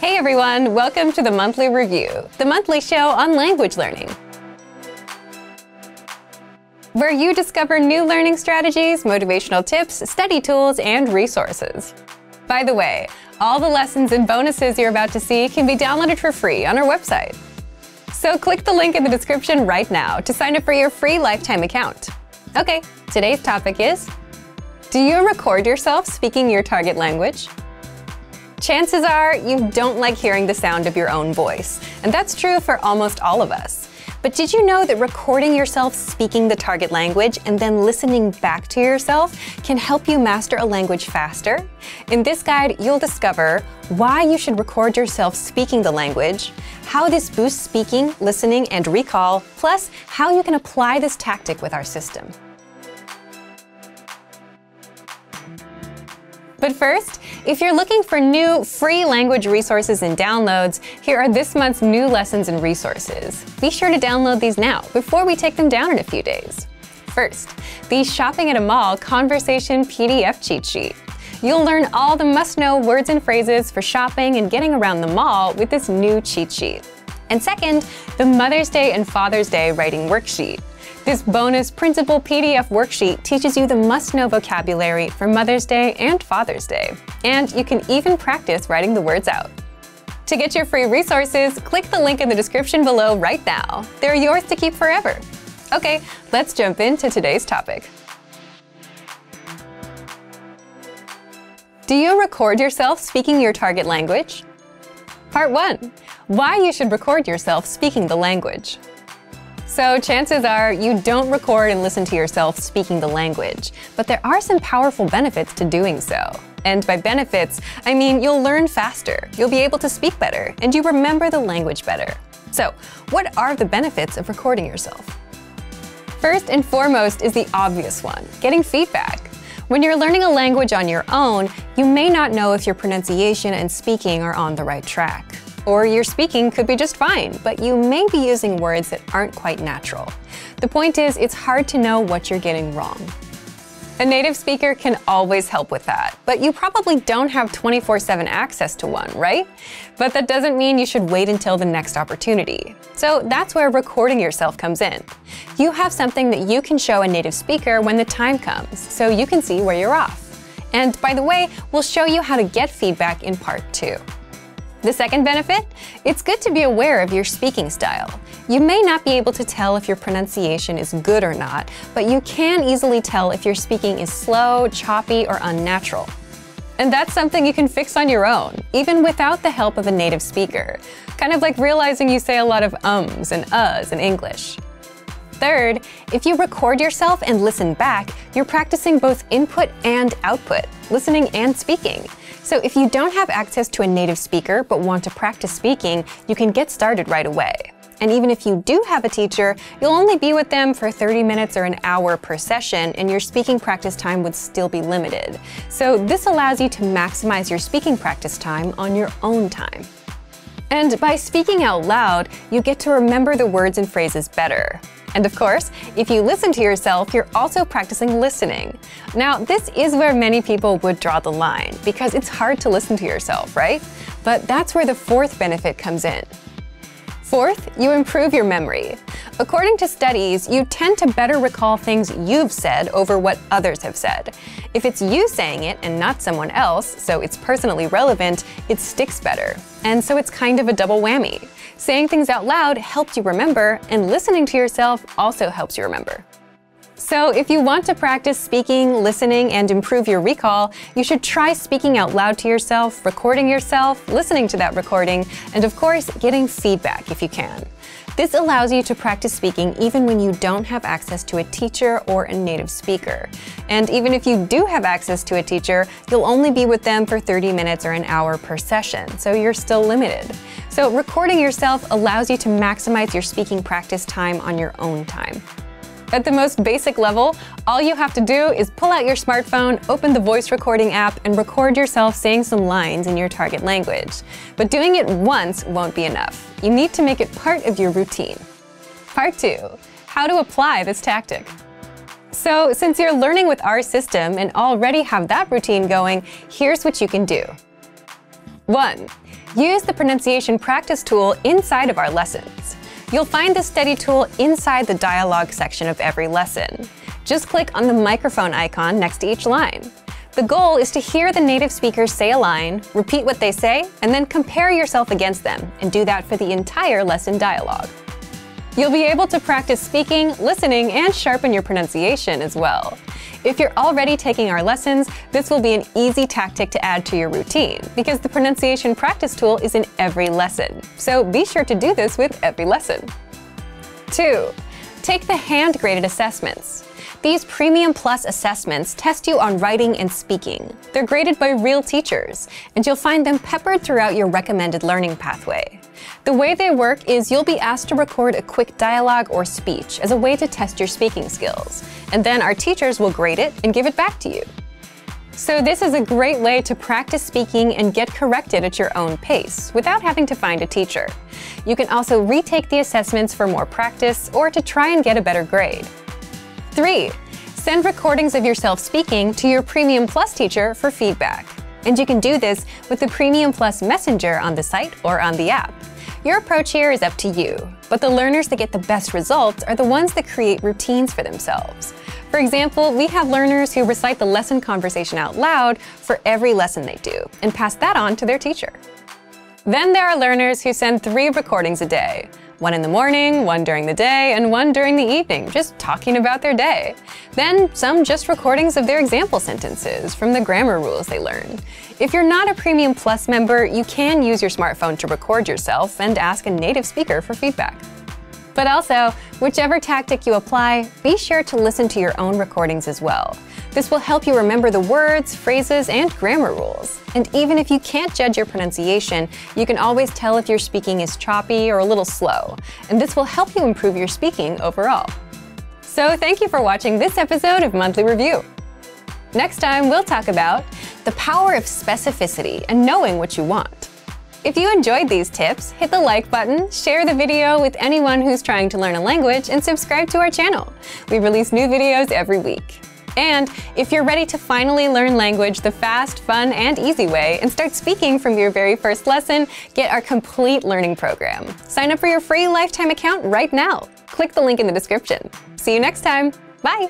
Hey everyone, welcome to the Monthly Review, the monthly show on language learning. Where you discover new learning strategies, motivational tips, study tools, and resources. By the way, all the lessons and bonuses you're about to see can be downloaded for free on our website. So click the link in the description right now to sign up for your free lifetime account. Okay, today's topic is Do you record yourself speaking your target language? Chances are you don't like hearing the sound of your own voice, and that's true for almost all of us. But did you know that recording yourself speaking the target language and then listening back to yourself can help you master a language faster? In this guide, you'll discover why you should record yourself speaking the language, how this boosts speaking, listening, and recall, plus how you can apply this tactic with our system. But first, if you're looking for new free language resources and downloads, here are this month's new lessons and resources. Be sure to download these now before we take them down in a few days. First, the Shopping at a Mall Conversation PDF Cheat Sheet. You'll learn all the must-know words and phrases for shopping and getting around the mall with this new cheat sheet. And second, the Mother's Day and Father's Day Writing Worksheet. This bonus printable PDF worksheet teaches you the must-know vocabulary for Mother's Day and Father's Day. And you can even practice writing the words out. To get your free resources, click the link in the description below right now. They're yours to keep forever. Okay, let's jump into today's topic. Do you record yourself speaking your target language? Part 1. Why you should record yourself speaking the language. So chances are you don't record and listen to yourself speaking the language, but there are some powerful benefits to doing so. And by benefits, I mean you'll learn faster, you'll be able to speak better, and you remember the language better. So, what are the benefits of recording yourself? First and foremost is the obvious one, getting feedback. When you're learning a language on your own, you may not know if your pronunciation and speaking are on the right track. Or your speaking could be just fine, but you may be using words that aren't quite natural. The point is, it's hard to know what you're getting wrong. A native speaker can always help with that, but you probably don't have 24 7 access to one, right? But that doesn't mean you should wait until the next opportunity. So that's where recording yourself comes in. You have something that you can show a native speaker when the time comes, so you can see where you're off. And by the way, we'll show you how to get feedback in part two. The second benefit? It's good to be aware of your speaking style. You may not be able to tell if your pronunciation is good or not, but you can easily tell if your speaking is slow, choppy, or unnatural. And that's something you can fix on your own, even without the help of a native speaker. Kind of like realizing you say a lot of ums and uhs in English. Third, if you record yourself and listen back, you're practicing both input and output, listening and speaking. So if you don't have access to a native speaker but want to practice speaking, you can get started right away. And even if you do have a teacher, you'll only be with them for 30 minutes or an hour per session, and your speaking practice time would still be limited. So this allows you to maximize your speaking practice time on your own time. And by speaking out loud, you get to remember the words and phrases better. And of course, if you listen to yourself, you're also practicing listening. Now, this is where many people would draw the line, because it's hard to listen to yourself, right? But that's where the fourth benefit comes in. Fourth, you improve your memory. According to studies, you tend to better recall things you've said over what others have said. If it's you saying it and not someone else, so it's personally relevant, it sticks better. And so it's kind of a double whammy. Saying things out loud helps you remember, and listening to yourself also helps you remember. So, if you want to practice speaking, listening, and improve your recall, you should try speaking out loud to yourself, recording yourself, listening to that recording, and of course, getting feedback if you can. This allows you to practice speaking even when you don't have access to a teacher or a native speaker. And even if you do have access to a teacher, you'll only be with them for 30 minutes or an hour per session, so you're still limited. So recording yourself allows you to maximize your speaking practice time on your own time. At the most basic level, all you have to do is pull out your smartphone, open the voice recording app, and record yourself saying some lines in your target language. But doing it once won't be enough. You need to make it part of your routine. Part 2. How to apply this tactic. So, since you're learning with our system and already have that routine going, here's what you can do. 1. Use the pronunciation practice tool inside of our lessons. You'll find the study tool inside the dialogue section of every lesson. Just click on the microphone icon next to each line. The goal is to hear the native speakers say a line, repeat what they say, and then compare yourself against them, and do that for the entire lesson dialogue. You'll be able to practice speaking, listening, and sharpen your pronunciation as well. If you're already taking our lessons, this will be an easy tactic to add to your routine because the pronunciation practice tool is in every lesson. So be sure to do this with every lesson. 2. Take the hand-graded assessments. These Premium Plus assessments test you on writing and speaking. They're graded by real teachers, and you'll find them peppered throughout your recommended learning pathway. The way they work is you'll be asked to record a quick dialogue or speech as a way to test your speaking skills, and then our teachers will grade it and give it back to you. So this is a great way to practice speaking and get corrected at your own pace without having to find a teacher. You can also retake the assessments for more practice or to try and get a better grade. 3. Send recordings of yourself speaking to your Premium Plus teacher for feedback. And you can do this with the Premium Plus Messenger on the site or on the app. Your approach here is up to you, but the learners that get the best results are the ones that create routines for themselves. For example, we have learners who recite the lesson conversation out loud for every lesson they do and pass that on to their teacher. Then there are learners who send three recordings a day one in the morning, one during the day, and one during the evening, just talking about their day. Then some just recordings of their example sentences from the grammar rules they learn. If you're not a Premium Plus member, you can use your smartphone to record yourself and ask a native speaker for feedback. But also, whichever tactic you apply, be sure to listen to your own recordings as well. This will help you remember the words, phrases, and grammar rules. And even if you can't judge your pronunciation, you can always tell if your speaking is choppy or a little slow. And this will help you improve your speaking overall. So thank you for watching this episode of Monthly Review. Next time, we'll talk about the power of specificity and knowing what you want. If you enjoyed these tips, hit the like button, share the video with anyone who's trying to learn a language, and subscribe to our channel. We release new videos every week. And if you're ready to finally learn language the fast, fun, and easy way and start speaking from your very first lesson, get our complete learning program. Sign up for your free lifetime account right now. Click the link in the description. See you next time. Bye!